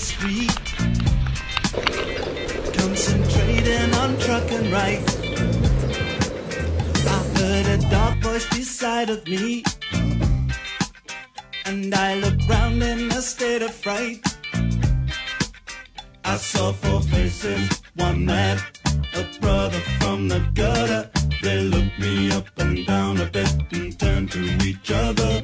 street, concentrating on trucking right. I heard a dark voice beside of me, and I looked round in a state of fright. I saw four faces, one man, a brother from the gutter. They looked me up and down a bit and turned to each other.